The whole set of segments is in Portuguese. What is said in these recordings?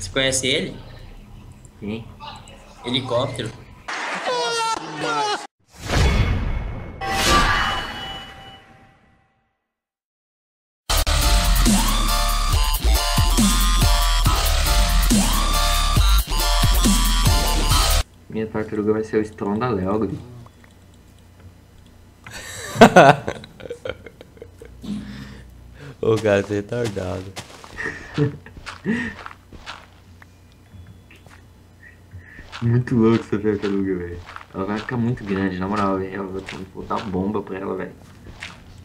Você conhece ele? Quem? Helicóptero. Minha tartaruga vai ser o Strondaléu. O cara tá retardado. Muito louco essa tartaruga, velho. Ela vai ficar muito grande, na moral, velho. Ela vai ter que botar bomba pra ela, velho.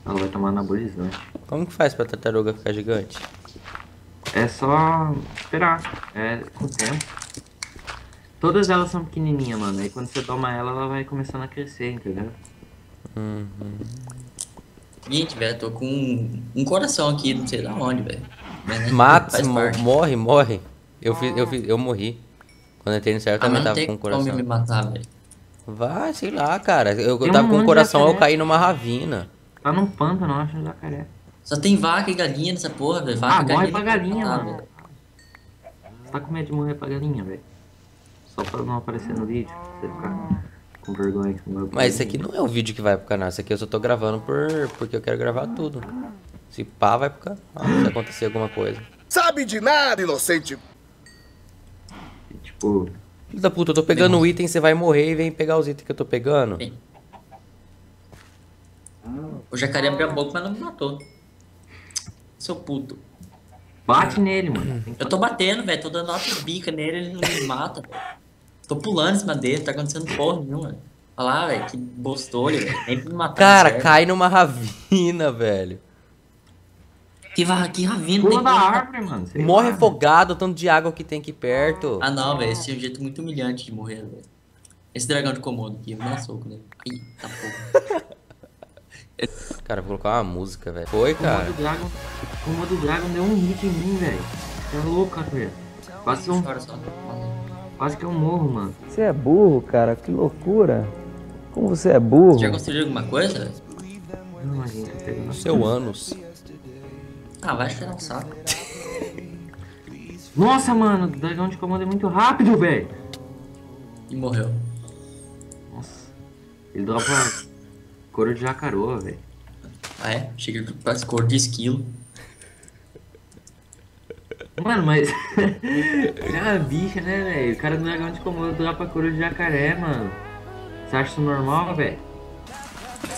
Ela vai tomar anabolizante. Como que faz pra tartaruga ficar gigante? É só esperar. É com o tempo. Todas elas são pequenininhas, mano. Aí quando você toma ela, ela vai começando a crescer, entendeu? Gente, velho, tô com um, um coração aqui, não sei da onde, velho. Mata, morre, morre. Eu, fiz, eu, fiz, eu morri. Quando eu entrei no céu, eu Ah, também tava com o como coração. me matar, velho. Vai, sei lá, cara. Eu, eu tava um com o coração, eu caí numa ravina. Tá num pântano, eu acho, jacaré. Só tem vaca e galinha nessa porra, velho. Vaca Ah, e morre galinha. pra tem como galinha, matar, mano. velho. Você tá com medo de morrer pra galinha, velho. Só pra não aparecer no vídeo. Você ficar com vergonha que não vai Mas esse aqui não é o vídeo que vai pro canal. Esse aqui eu só tô gravando por, porque eu quero gravar tudo. Se pá, vai pro canal. Se acontecer alguma coisa. Sabe de nada, inocente. Tipo, Filho da puta, eu tô pegando o item, você vai morrer e vem pegar os itens que eu tô pegando. Vem. O jacaré abriu a boca, mas não me matou. Seu puto. bate nele, mano. Eu tô batendo, velho. Tô dando alta bica nele, ele não me mata, velho. Tô pulando em cima dele, tá acontecendo porra nenhuma. Olha lá, velho, que bostolho, velho. Nem pra me matar. Cara, cai numa ravina, velho. Que, va- que ravina, Pula tem da como- árvore, mano. sei Morre lá. afogado, o tanto de água que tem aqui perto. Ah não, velho, esse é um jeito muito humilhante de morrer, velho. Esse dragão de Komodo aqui, eu vou dar soco nele. Ih, tá pouco. Cara, vou colocar uma música, velho. Foi, cara. o modo Dragon deu um hit em mim, velho. Você é louco, cara. Quase que, eu, só. quase que eu morro, mano. Você é burro, cara, que loucura. Como você é burro? Já construiu alguma coisa, velho? Não, a gente tá pegando. Seu ânus. Ah, vai cheirar um saco. Nossa, mano, o dragão de comando é muito rápido, velho. E morreu. Nossa. Ele dropa couro de jacaroa, velho. Ah, é? Chega com as cor de esquilo. Mano, mas. Cara, bicha, né, velho? O cara do dragão de comando dropa couro de jacaré, mano. Você acha isso normal, velho?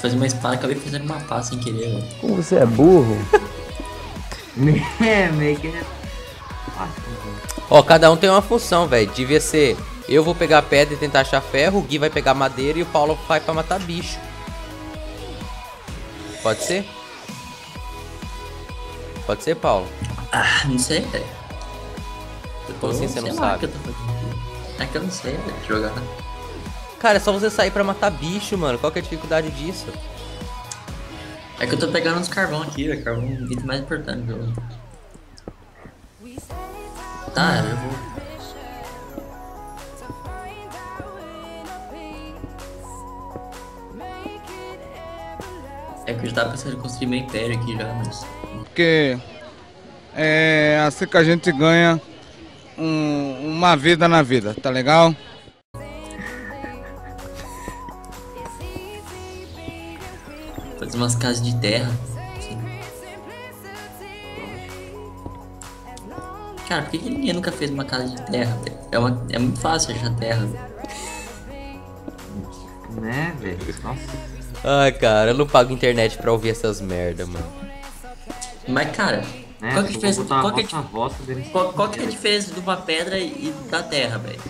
Fazer uma espada, acabei fazendo uma pá sem querer, velho. Como você é burro? É, meio que. Ó, cada um tem uma função, velho. Devia ser. Eu vou pegar pedra e tentar achar ferro, o Gui vai pegar madeira e o Paulo vai pra matar bicho. Pode ser? Pode ser, Paulo? Ah, não sei, velho. Como assim você não sabe? que eu tô. É que eu não sei, velho, jogar. Cara, é só você sair pra matar bicho, mano. Qual que é a dificuldade disso? É que eu tô pegando uns carvão aqui, velho. Carvão é o item mais importante do jogo. Tá, eu vou. É que eu já tava pensando em construir meu império aqui já, mas. porque é assim que a gente ganha um- uma vida na vida, tá legal? Umas casas de terra. assim. Cara, por que, que ninguém nunca fez uma casa de terra? É, uma- é muito fácil achar terra. Né, velho? Nossa. Ai, cara, eu não pago internet pra ouvir essas merda, mano. Mas, cara, Né? qual que, vou diferença, qual, que é. Qual, qual que é a diferença de uma pedra e da terra, velho?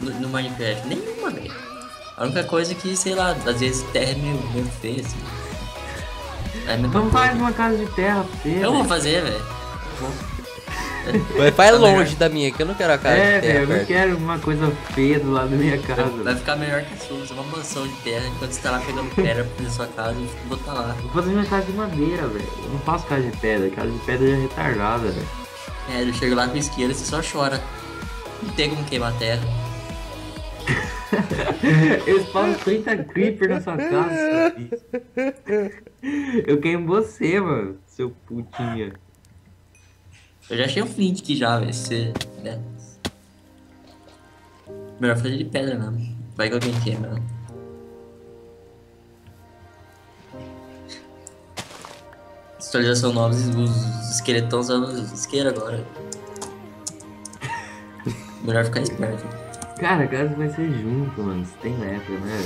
No, no Minecraft? Nenhuma, velho. A única coisa é que, sei lá, às vezes terra é meio, meio feia, assim. É a mesma Então coisa. faz uma casa de terra pra você. Eu vou fazer, velho. Mas faz Tá melhor. longe da minha, que eu não quero a cara É, de velho, terra eu não perto. quero uma coisa feia do lado da minha casa. Vai ficar melhor que a sua, fazer uma mansão de terra enquanto você tá lá pegando pedra pra fazer sua casa e botar lá. Vou fazer minha casa de madeira, velho. Eu não faço casa de pedra. Casa de pedra é retardada, velho. É, ele chega lá com isqueiro e você só chora. Não tem como queimar a terra. Eu spawno 30 creeper na sua casa. Eu queimo você, mano, seu putinha. Eu já achei o flint aqui já, velho. Você né? Melhor fazer de pedra mesmo. Vai que alguém mesmo. Atualização nova, os esqueletões são os isqueiros agora. Melhor ficar esperto. Cara, a casa vai ser junto, mano. Você tem lepra, né?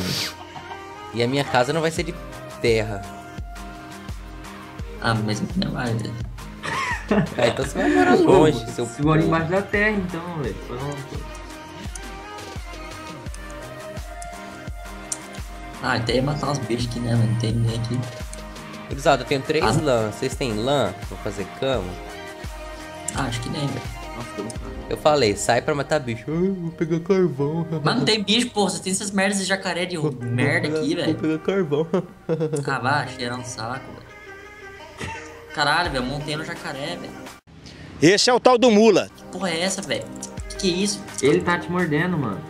E a minha casa não vai ser de terra. Ah, mas não vai, velho. Ah, então você vai morar longe, seu Você mora embaixo da terra, então, velho. Pronto. Ah, então ia matar uns bichos aqui, né, mano? Não tem ninguém aqui. Gurizada, eu tenho três Ah. lã. Vocês têm lã pra fazer cama? Ah, acho que nem, velho. Eu falei, sai pra matar bicho. Ai, vou pegar carvão. Mas não tem bicho, pô. Você tem essas merdas de jacaré de merda aqui, Vou velho. pegar carvão. Ah, um saco, velho. Caralho, velho, eu montei no jacaré, velho. Esse é o tal do mula. Que porra é essa, velho? Que que é isso? Ele tá te mordendo, mano.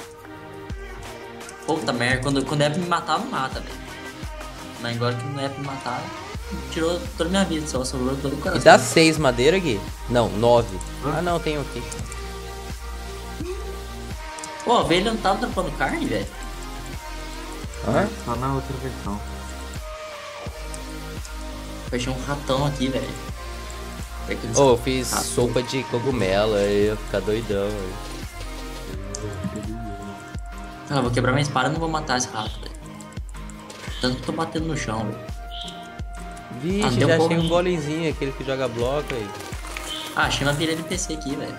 Puta merda, quando, quando é pra me matar, não mata, velho. Mas agora que não é pra me matar, tirou toda a minha vida, só sobrou todo o E coração. dá seis madeira, Gui? Não, nove. Ah, não, tem um aqui. Pô, a ovelha não tava dropando carne, velho? Hã? Só na outra versão. Fechei um ratão aqui, velho. Ô, eu fiz ratos. sopa de cogumelo, aí eu ia ficar doidão. Ah, eu vou quebrar minha espada e não vou matar esse rato, velho. Tanto que eu tô batendo no chão, velho. Vixe, Ah, já um achei um golemzinho, aquele que joga bloco aí. Ah, achei uma pilha de PC aqui, velho.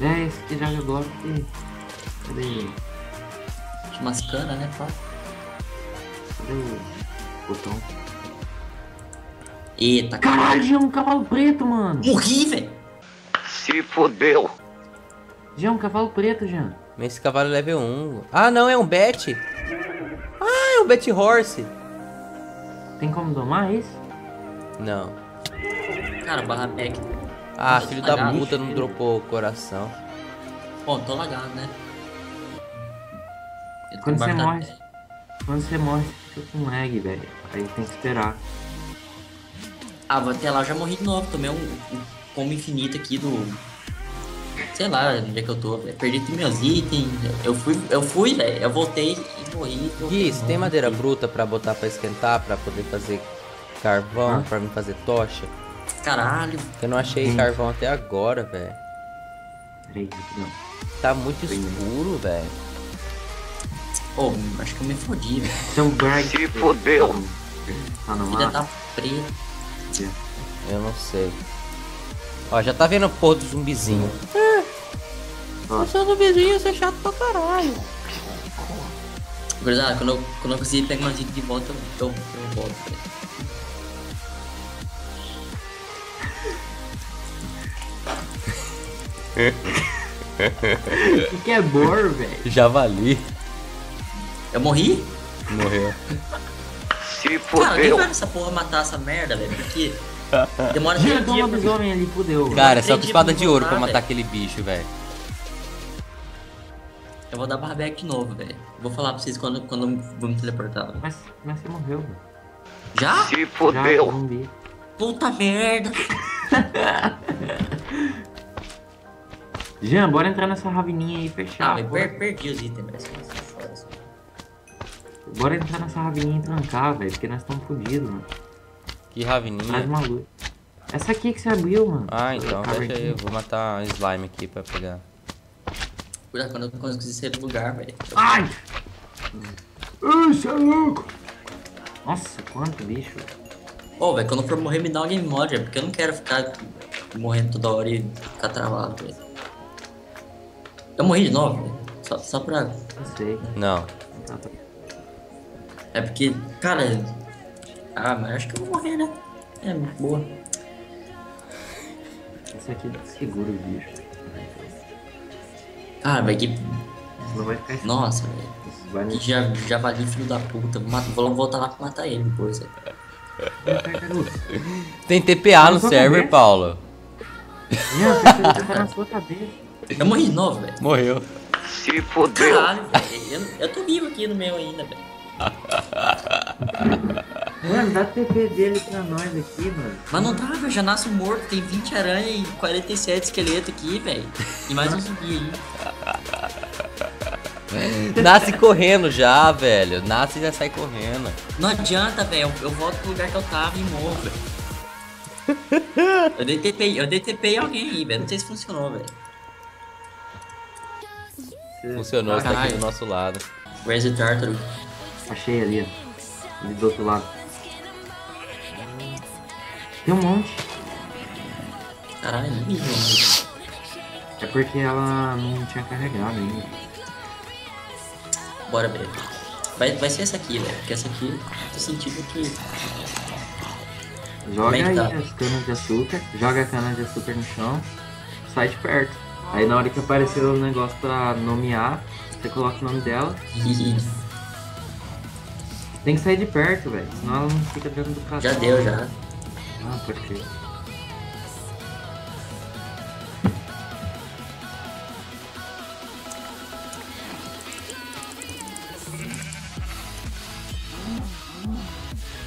É, esse que joga bloco aqui. Cadê ele? Tinha umas canas, né, pá? Cadê o botão? Eita, caralho. Caralho, já é um cavalo preto, mano. Morri, velho. Se fodeu. Já é um cavalo preto, Jean. Mas esse cavalo é level 1. Ah, não, é um bet. Ah, é um bet horse. Tem como domar isso? Não. Cara, barra back. Ah, Tá filho da lagado. puta, não dropou o coração. Bom, tô lagado, né? Eu tô Quando você morre. terra. Quando você morre, fica com lag, velho. Aí tem que esperar. Ah, vou até lá, eu já morri de novo. Tomei um, um combo infinito aqui do. Sei lá onde é que eu tô, velho. Perdi todos meus itens. Eu fui, eu fui, velho. Eu voltei e morri. Gui, tem madeira bruta pra botar pra esquentar, pra poder fazer carvão, Hã? pra mim fazer tocha? Caralho. Eu não achei Hum. carvão até agora, velho. Peraí, não. Tá muito né? escuro, velho. Pô, acho que eu me fodi, velho. Então, Greg. Se fodeu. Tá no tá preto. Eu não sei. Ó, já tá vendo a porra do zumbizinho. Ó. seu zumbizinho, você é chato pra caralho. Gurizada, quando eu, quando eu conseguir pegar meus itens de volta, eu, eu, eu volto, velho. O que, que é bor, velho? Javali. Eu morri? Morreu. Se Cara, quem fodeu. vai nessa porra matar essa merda, velho? Porque demora três dias dos pra... ali, fudeu. Cara, só com espada de ouro pra matar aquele bicho, velho. Eu vou dar barraback de novo, velho. Vou falar pra vocês quando, quando eu vou me teleportar. velho. Mas, mas você morreu, velho. Já? Se fodeu. Puta merda. Jean, bora entrar nessa ravininha aí e Ah, fechar. bora. per perdi os itens, só. Bora entrar nessa ravininha e trancar, velho. Porque nós estamos fodidos, mano. Que ravininha. uma luz. Essa aqui que você abriu, mano. Ah, então, aqui. aí. Eu vou matar slime aqui pra pegar. Cuidado quando eu conseguir sair do lugar, velho. Ai! Ai, você é louco! Nossa, quanto bicho. Ô, velho, quando eu for morrer, me dá um game mod, velho. Porque eu não quero ficar morrendo toda hora e ficar travado, velho. Eu morri de novo, velho. Só, só pra. Não sei. Não. Tá, tá. É porque, cara. Ah, mas acho que eu vou morrer, né? É, boa. Esse aqui segura o bicho. Cara, velho, que. Senão vai ficar Nossa, velho. Vai Que no já, javali, filho da puta. Vou voltar lá pra matar ele depois, velho. Tem TPA no server. Paulo. Você tá na sua cabeça. Eu morri de novo, velho. Morreu. Se fodeu. Caralho, velho. Eu, eu tô vivo aqui no meu ainda, velho. Mano, dá TP dele pra nós aqui, mano. Mas não dá, velho. Já nasce morto. Tem 20 aranha e 47 esqueletos aqui, velho. E mais um zumbi aí. Nasce correndo já, velho. Nasce e já sai correndo. Não adianta, velho. Eu, eu volto pro lugar que eu tava e morro, velho. Eu dei TP, eu dei TP em alguém aí, velho. Não sei se funcionou, velho. Funcionou, você tá aqui do nosso lado. Where's the Tartar? Achei ali, ó. Ali do outro lado. Tem um monte. Caralho. É porque ela não tinha carregado ainda. Bora, velho. Vai, vai ser essa aqui, velho. Porque essa aqui, tô sentindo que. Joga é que aí tá? as canas de açúcar, joga a cana de açúcar no chão, sai de perto. Aí na hora que aparecer o negócio pra nomear, você coloca o nome dela. Tem que sair de perto, velho. Senão ela não fica dentro do castelo. Já deu, já. Ah, pode crer.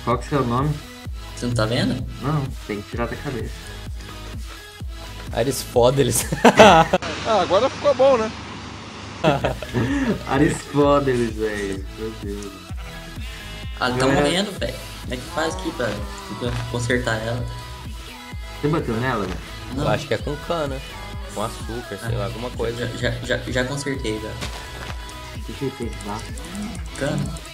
Qual que é o seu nome? Você não tá vendo? Não, tem que tirar da cabeça. Aí eles fodem eles. Ah, agora ficou bom, né? Aristóteles, velho. Meu Deus. Ah, tá morrendo, velho. Como é que faz aqui pra, pra consertar ela? Você bateu nela, velho? Eu acho que é com cana. Com açúcar, sei lá, alguma coisa. Já, já, já, já consertei, já. O que que fez lá? Cana.